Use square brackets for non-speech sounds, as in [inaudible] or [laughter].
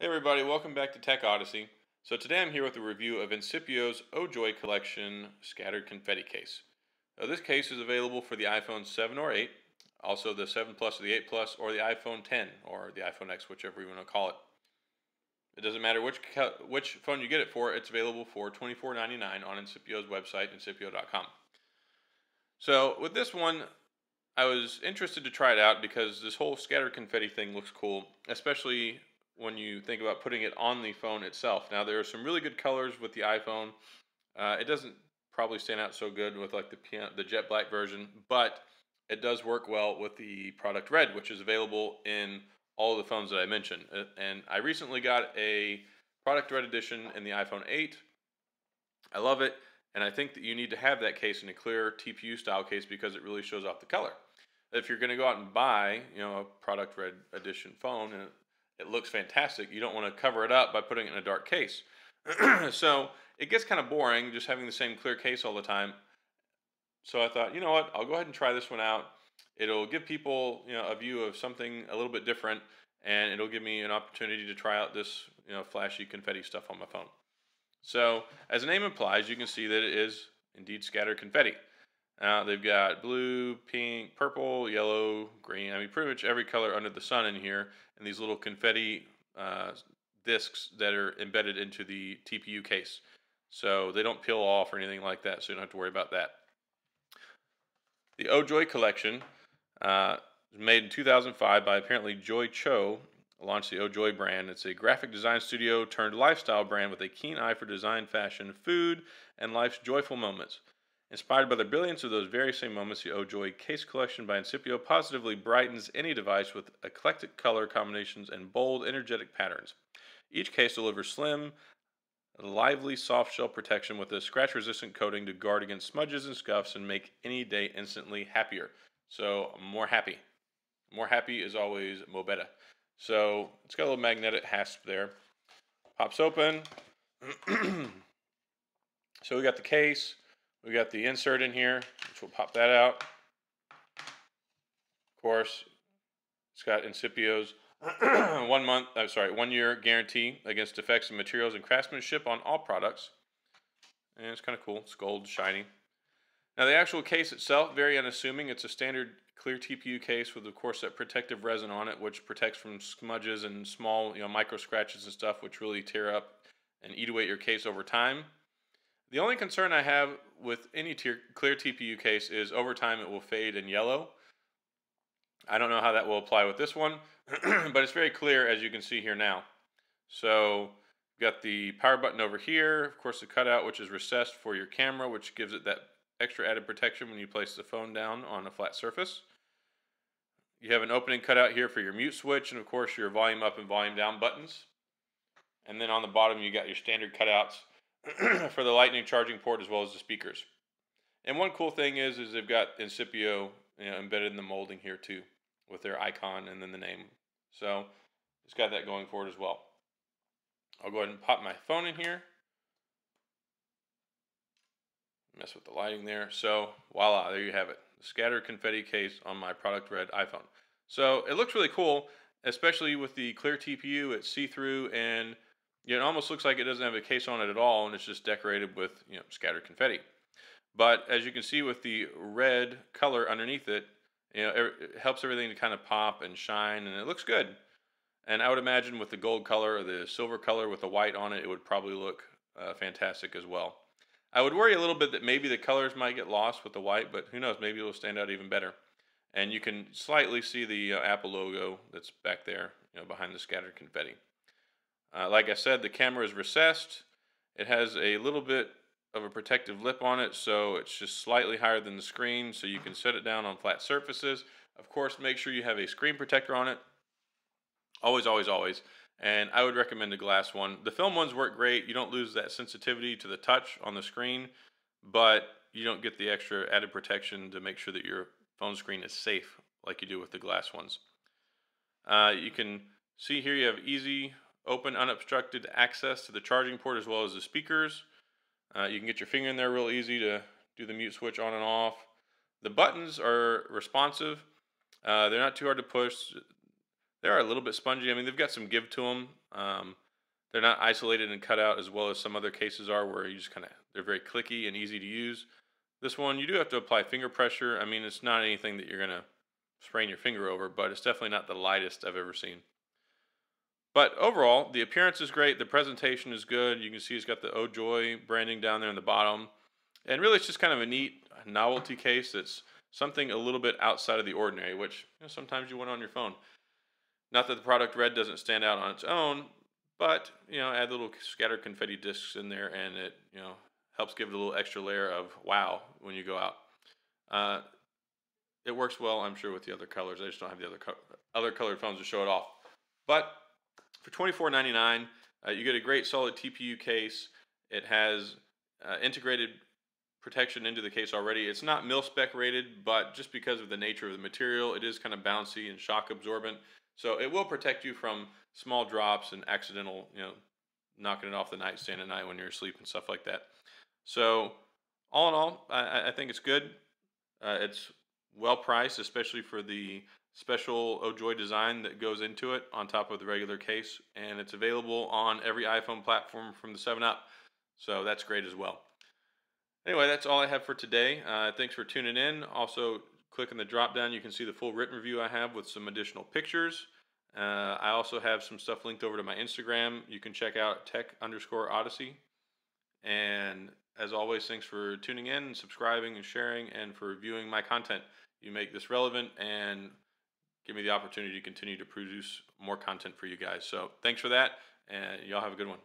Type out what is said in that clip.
Hey everybody, welcome back to Tech Odyssey. So today I'm here with a review of Incipio's OJOY Collection Scattered Confetti Case. Now this case is available for the iPhone 7 or 8, also the 7 Plus or the 8 Plus, or the iPhone 10 or the iPhone X, whichever you want to call it. It doesn't matter which which phone you get it for, it's available for $24.99 on Incipio's website, incipio.com. So with this one, I was interested to try it out because this whole scattered confetti thing looks cool, especially when you think about putting it on the phone itself. Now there are some really good colors with the iPhone. Uh, it doesn't probably stand out so good with like the the jet black version, but it does work well with the product red, which is available in all the phones that I mentioned. Uh, and I recently got a product red edition in the iPhone 8. I love it, and I think that you need to have that case in a clear TPU style case because it really shows off the color. If you're going to go out and buy, you know, a product red edition phone and it looks fantastic. You don't want to cover it up by putting it in a dark case. [clears throat] so it gets kind of boring just having the same clear case all the time. So I thought, you know what, I'll go ahead and try this one out. It'll give people, you know, a view of something a little bit different, and it'll give me an opportunity to try out this, you know, flashy confetti stuff on my phone. So as the name implies, you can see that it is indeed scattered confetti. Now they've got blue, pink, purple, yellow, green. I mean, pretty much every color under the sun in here, and these little confetti uh, discs that are embedded into the TPU case. So they don't peel off or anything like that, so you don't have to worry about that. The OJOY collection, uh, made in 2005 by apparently Joy Cho, launched the OJOY brand. It's a graphic design studio turned lifestyle brand with a keen eye for design, fashion, food, and life's joyful moments. Inspired by the brilliance of those very same moments, the OJOY case collection by Incipio positively brightens any device with eclectic color combinations and bold, energetic patterns. Each case delivers slim, lively soft shell protection with a scratch resistant coating to guard against smudges and scuffs and make any day instantly happier. So, more happy. More happy is always mo better. So, it's got a little magnetic hasp there. Pops open. [clears throat] so, we got the case. We got the insert in here, which will pop that out. Of course, it's got Incipio's [clears throat] one month, I'm sorry, one year guarantee against defects in materials and craftsmanship on all products. And it's kind of cool. It's gold, shiny. Now the actual case itself, very unassuming. It's a standard clear TPU case with, of course, that protective resin on it, which protects from smudges and small, you know, micro scratches and stuff, which really tear up and eat away your case over time. The only concern I have with any tier, clear TPU case is over time it will fade and yellow. I don't know how that will apply with this one, [clears throat] but it's very clear as you can see here now. So got the power button over here, of course the cutout which is recessed for your camera which gives it that extra added protection when you place the phone down on a flat surface. You have an opening cutout here for your mute switch and of course your volume up and volume down buttons. And then on the bottom you got your standard cutouts [clears throat] for the lightning charging port as well as the speakers. And one cool thing is, is they've got Incipio you know, embedded in the molding here too, with their icon and then the name. So it's got that going for it as well. I'll go ahead and pop my phone in here. Mess with the lighting there. So voila, there you have it. The scattered confetti case on my product red iPhone. So it looks really cool, especially with the clear TPU. It's see-through and it almost looks like it doesn't have a case on it at all, and it's just decorated with you know scattered confetti. But as you can see with the red color underneath it, you know, it helps everything to kind of pop and shine, and it looks good. And I would imagine with the gold color or the silver color with the white on it, it would probably look uh, fantastic as well. I would worry a little bit that maybe the colors might get lost with the white, but who knows, maybe it'll stand out even better. And you can slightly see the uh, Apple logo that's back there, you know, behind the scattered confetti. Uh, like I said, the camera is recessed. It has a little bit of a protective lip on it, so it's just slightly higher than the screen, so you can set it down on flat surfaces. Of course, make sure you have a screen protector on it. Always, always, always. And I would recommend a glass one. The film ones work great. You don't lose that sensitivity to the touch on the screen, but you don't get the extra added protection to make sure that your phone screen is safe like you do with the glass ones. Uh, you can see here you have easy open unobstructed access to the charging port as well as the speakers. Uh, you can get your finger in there real easy to do the mute switch on and off. The buttons are responsive. Uh, they're not too hard to push. they are a little bit spongy. I mean, they've got some give to them. Um, they're not isolated and cut out as well as some other cases are, where you just kind of they're very clicky and easy to use. This one, you do have to apply finger pressure. I mean, it's not anything that you're gonna sprain your finger over, but it's definitely not the lightest I've ever seen. But overall, the appearance is great. The presentation is good. You can see it's got the OJOY branding down there in the bottom. And really, it's just kind of a neat novelty case that's something a little bit outside of the ordinary, which you know, sometimes you want on your phone. Not that the product red doesn't stand out on its own, but you know, add little scattered confetti discs in there, and it you know helps give it a little extra layer of wow when you go out. Uh, it works well, I'm sure, with the other colors. I just don't have the other co other colored phones to show it off. But for $24.99, uh, you get a great solid TPU case. It has uh, integrated protection into the case already. It's not mil spec rated, but just because of the nature of the material, it is kind of bouncy and shock absorbent. So it will protect you from small drops and accidental, you know, knocking it off the nightstand at night when you're asleep and stuff like that. So all in all, I, I think it's good. Uh, it's well priced, especially for the special OJOY design that goes into it on top of the regular case. And it's available on every iPhone platform from the 7 Up. So that's great as well. Anyway, that's all I have for today. Uh, thanks for tuning in. Also, click on the drop down. You can see the full written review I have with some additional pictures. Uh, I also have some stuff linked over to my Instagram. You can check out tech underscore odyssey. And as always, thanks for tuning in, subscribing, and sharing, and for viewing my content. You make this relevant and give me the opportunity to continue to produce more content for you guys. So thanks for that, and y'all have a good one.